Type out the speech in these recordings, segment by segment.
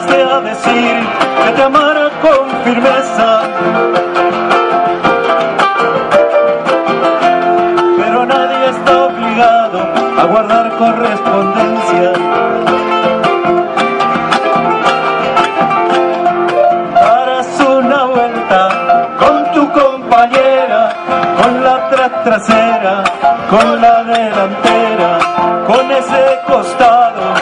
mandaste a decir que te amara con firmeza. Pero nadie está obligado a guardar correspondencia. Darás una vuelta con tu compañera, con la tras trasera, con la delantera, con ese costado,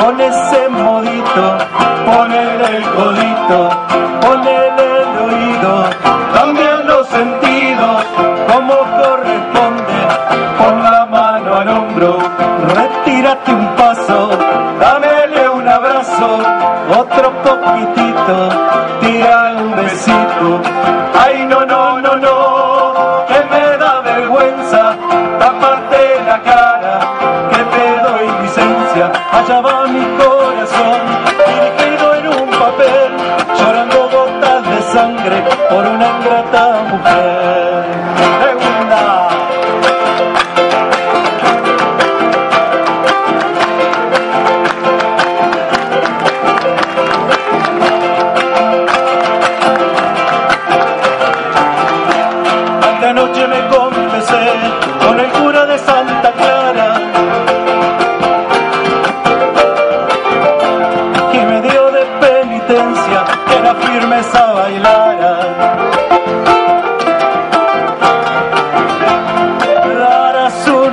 con ese modito, ponele el codito, ponele el oído, también los sentidos, como corresponde, pon la mano al hombro, retírate un paso, dámele un abrazo, otro poquitito, tira un besito, ay no, no, no, no, que me da vergüenza, taparte la cara, que te doy licencia, allá va ingrata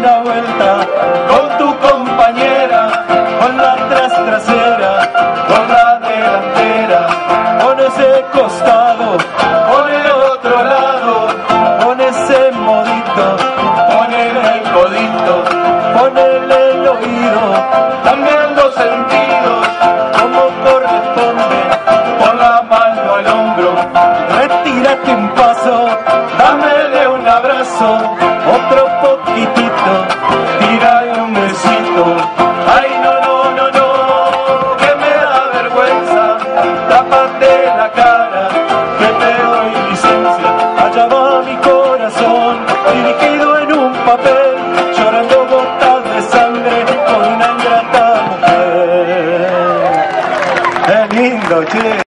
una vuelta con tu compañera, con la tras trasera, con la delantera, con ese costado, con el otro lado, con ese modito, ponele el codito, ponele el oído, también los sentidos, como corresponde, pon la mano al hombro, retírate un paso, dámele un abrazo, otro Ay, no, no, no, no, que me da vergüenza, tapate la cara, que te doy licencia. Allá va mi corazón, dirigido en un papel, llorando gotas de sangre con una ingrata mujer. ¡Qué lindo, che!